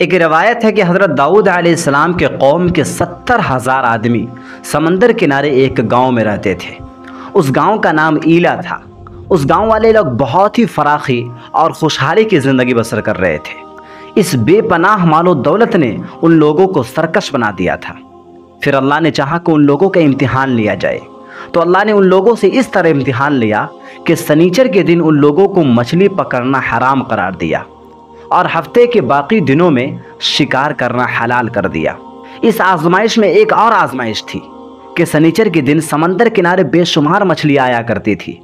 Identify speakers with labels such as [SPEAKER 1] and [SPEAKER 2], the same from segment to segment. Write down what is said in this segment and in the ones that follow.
[SPEAKER 1] एक रवायत है कि हज़रत दाऊद आसमाम के कौम के सत्तर हज़ार आदमी समंदर किनारे एक गाँव में रहते थे। उस गाँव का नाम ईला था। उस गाँव वाले लोग बहुत ही फराखी और खुशहाली की ज़िंदगी बसर कर रहे थे। इस बेपनाह मालो दौलत ने उन लोगों को सरकश बना दिया था। फिर अल्लाह ने चाहा कि उन लोगों का इम्तिहान लिया जाए। तो अल्लाह ने उन लोगों से इस तरह इम्तिहान लिया कि सनीचर के दिन उन लोगों को मछली पकड़ना हराम करार दिया। और हफ़्ते के बाकी दिनों में शिकार करना हलाल कर दिया। इस आजमाइश में एक और आजमाइश थी कि सनीचर के दिन समंदर किनारे बेशुमार मछली आया करती थी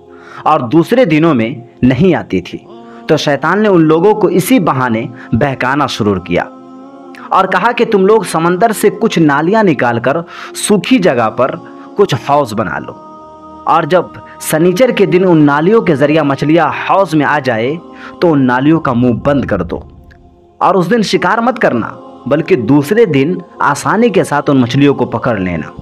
[SPEAKER 1] और दूसरे दिनों में नहीं आती थी। तो शैतान ने उन लोगों को इसी बहाने बहकाना शुरू किया और कहा कि तुम लोग समंदर से कुछ नालियाँ निकालकर सूखी जगह पर कुछ हौज बना लो। और जब सनीचर के दिन उन नालियों के ज़रिया मछलियाँ हौज में आ जाए तो उन नालियों का मुँह बंद कर दो। और उस दिन शिकार मत करना, बल्कि दूसरे दिन आसानी के साथ उन मछलियों को पकड़ लेना।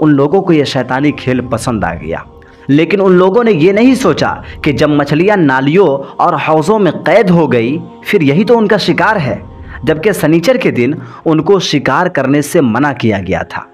[SPEAKER 1] उन लोगों को यह शैतानी खेल पसंद आ गया। लेकिन उन लोगों ने ये नहीं सोचा कि जब मछलियाँ नालियों और हौज़ों में कैद हो गई, फिर यही तो उनका शिकार है, जबकि सनीचर के दिन उनको शिकार करने से मना किया गया था।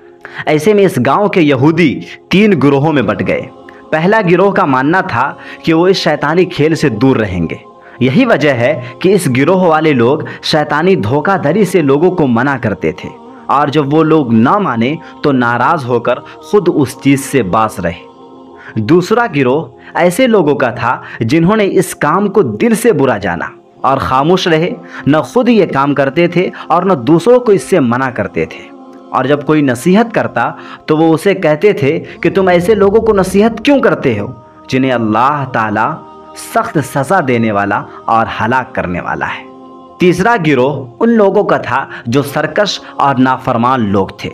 [SPEAKER 1] ऐसे में इस गाँव के यहूदी तीन गिरोहों में बट गए। पहला गिरोह का मानना था कि वो इस शैतानी खेल से दूर रहेंगे। यही वजह है कि इस गिरोह वाले लोग शैतानी धोखाधड़ी से लोगों को मना करते थे। और जब वो लोग ना माने तो नाराज़ होकर खुद उस चीज़ से बास रहे। दूसरा गिरोह ऐसे लोगों का था जिन्होंने इस काम को दिल से बुरा जाना और खामोश रहे। न खुद ये काम करते थे और न दूसरों को इससे मना करते थे। और जब कोई नसीहत करता तो वो उसे कहते थे कि तुम ऐसे लोगों को नसीहत क्यों करते हो, जिन्हें अल्लाह ताला सख्त सज़ा देने वाला और हलाक करने वाला है। तीसरा गिरोह उन लोगों का था जो सरकश और नाफरमान लोग थे,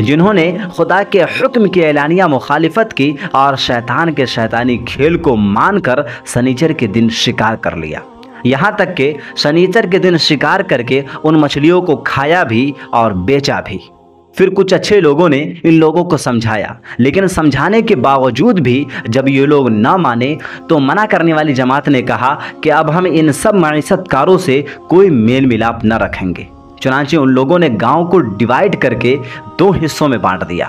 [SPEAKER 1] जिन्होंने खुदा के हुक्म की एलानिया मुखालिफत की और शैतान के शैतानी खेल को मानकर सनीचर के दिन शिकार कर लिया। यहाँ तक कि शनीचर के दिन शिकार करके उन मछलियों को खाया भी और बेचा भी। फिर कुछ अच्छे लोगों ने इन लोगों को समझाया। लेकिन समझाने के बावजूद भी जब ये लोग ना माने तो मना करने वाली जमात ने कहा कि अब हम इन सब मीशतकारों से कोई मेल मिलाप न रखेंगे। चुनाचे उन लोगों ने गाँव को डिवाइड करके दो हिस्सों में बांट दिया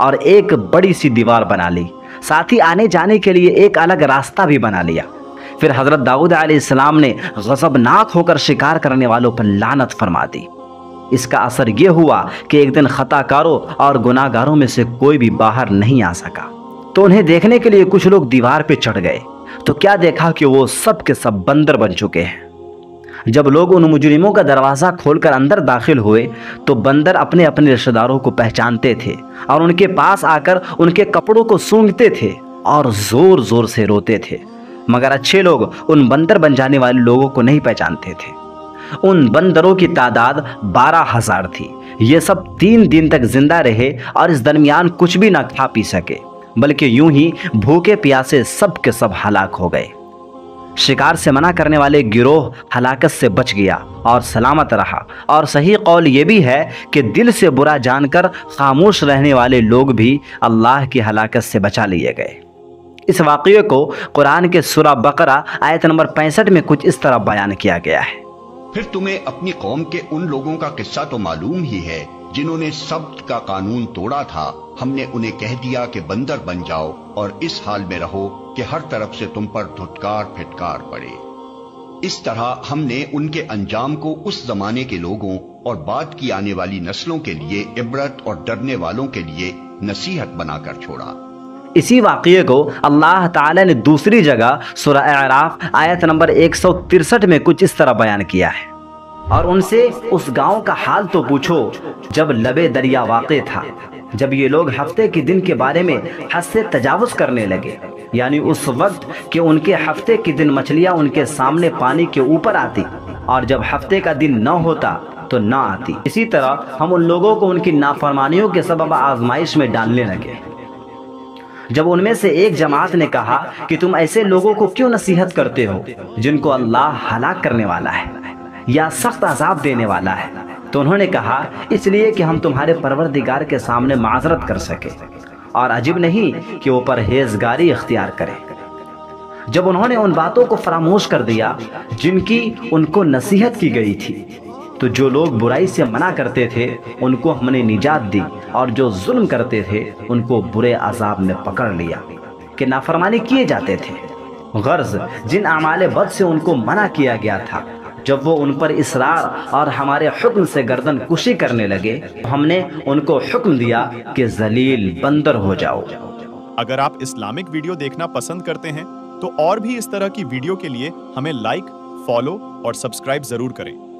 [SPEAKER 1] और एक बड़ी सी दीवार बना ली। साथ ही आने जाने के लिए एक अलग रास्ता भी बना लिया। फिर हज़रत दाऊद आसमाम ने गज़बनाक होकर शिकार करने वालों पर लानत फरमा दी। इसका असर यह हुआ कि एक दिन खताकारों और गुनागारों में से कोई भी बाहर नहीं आ सका। तो उन्हें देखने के लिए कुछ लोग दीवार पे चढ़ गए। तो क्या देखा कि वो सब के सब बंदर बन चुके हैं। जब लोग उन मुजरिमों का दरवाज़ा खोलकर अंदर दाखिल हुए तो बंदर अपने अपने रिश्तेदारों को पहचानते थे और उनके पास आकर उनके कपड़ों को सूंघते थे और ज़ोर ज़ोर से रोते थे। मगर अच्छे लोग उन बंदर बन जाने वाले लोगों को नहीं पहचानते थे। उन बंदरों की तादाद बारह हज़ार थी। ये सब तीन दिन तक ज़िंदा रहे और इस दरमियान कुछ भी ना खा पी सके, बल्कि यूँ ही भूखे प्यासे सब के सब हलाक हो गए। शिकार से मना करने वाले गिरोह हलाकत से बच गया और सलामत रहा। और सही कौल ये भी है कि दिल से बुरा जानकर खामोश रहने वाले लोग भी अल्लाह की हलाकत से बचा लिए गए। इस वाक़े को कुरान के सुरा बकरा आयत नंबर पैंसठ में कुछ इस तरह बयान किया गया है।
[SPEAKER 2] फिर तुम्हें अपनी कौम के उन लोगों का किस्सा तो मालूम ही है, जिन्होंने सब्त का कानून तोड़ा था। हमने उन्हें कह दिया कि बंदर बन जाओ और इस हाल में रहो कि हर तरफ़ से तुम पर धुटकार फिटकार पड़े। इस तरह हमने उनके अंजाम को उस जमाने के लोगों और बाद की आने वाली नस्लों के लिए इबरत और डरने वालों के लिए नसीहत बनाकर छोड़ा।
[SPEAKER 1] इसी वाक़े को अल्लाह ताला ने दूसरी जगह सुरह आराफ आयत नंबर एक में कुछ इस तरह बयान किया है। और उनसे उस गाँव का हाल तो पूछो, जब लबे दरिया वाक़ था, जब ये लोग हफ़्ते के दिन के बारे में हद से तजावज़ करने लगे। यानी उस वक्त कि उनके हफ़्ते के दिन मछलियाँ उनके सामने पानी के ऊपर आती, और जब हफ़्ते का दिन न होता तो ना आती। इसी तरह हम उन लोगों को उनकी नाफरमानियों के सबब आजमाइश में डालने लगे। जब उनमें से एक जमात ने कहा कि तुम ऐसे लोगों को क्यों नसीहत करते हो, जिनको अल्लाह हलाक करने वाला है या सख्त अजाब देने वाला है? तो उन्होंने कहा, इसलिए कि हम तुम्हारे परवरदिगार के सामने माजरत कर सके और अजीब नहीं कि वो परहेजगारी इख्तियार करे। जब उन्होंने उन बातों को फरामोश कर दिया, जिनकी उनको नसीहत की गई थी तो जो लोग बुराई से मना करते थे, उनको हमने निजात दी, और जो जुल्म करते थे, उनको बुरे अजाब में पकड़ लिया, कि नाफरमानी किए जाते थे। गर्ज, जिन अमाल बद से उनको मना किया गया था, जब वो उन पर इसरार और हमारे हुक्म से गर्दन कुशी करने लगे हमने उनको हुक्म दिया कि जलील बंदर हो जाओ।
[SPEAKER 3] अगर आप इस्लामिक वीडियो देखना पसंद करते हैं तो और भी इस तरह की वीडियो के लिए हमें लाइक फॉलो और सब्सक्राइब ज़रूर करें।